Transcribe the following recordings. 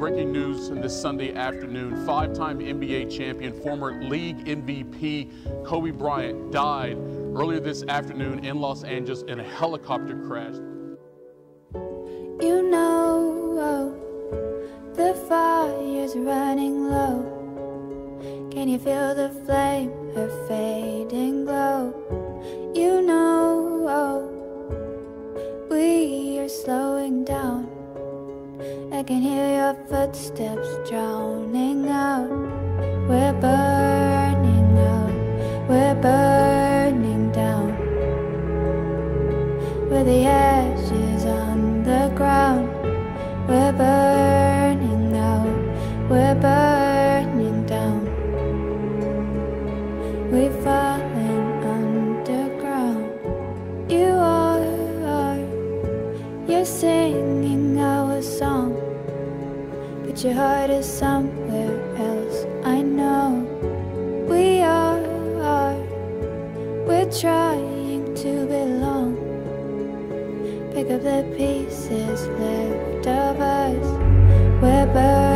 breaking news this Sunday afternoon. Five time NBA champion, former league MVP Kobe Bryant died earlier this afternoon in Los Angeles in a helicopter crash. You know, oh, the fire's running low. Can you feel the flame, I can hear your footsteps drowning out. We're burning out, we're burning down. We're the ashes on the ground. We're burning out, we're burning down. We've fallen singing our song. But your heart is somewhere else, I know. We are, are we're trying to belong. Pick up the pieces left of us. We're burning.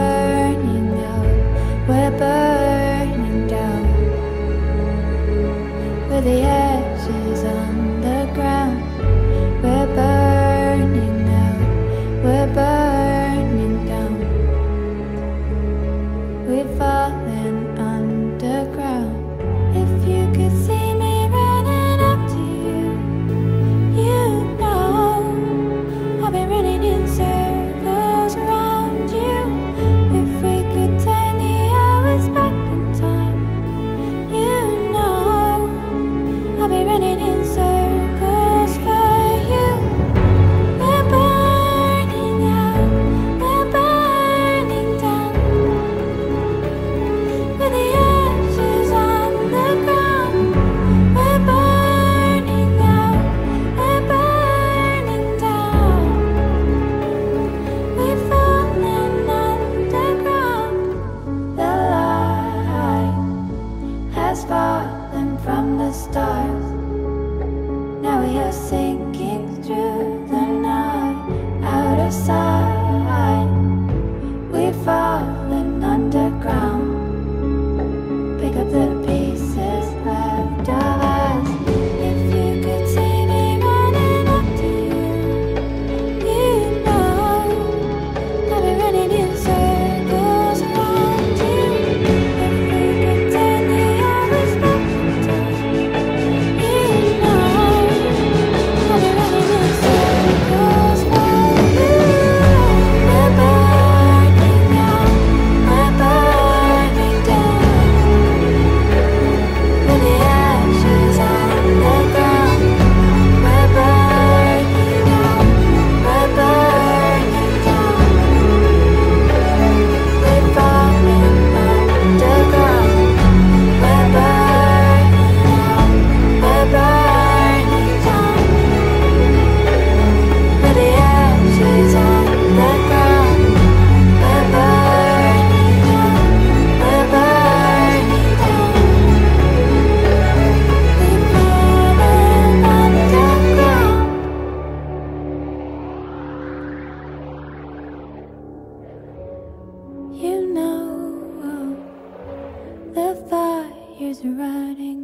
is running.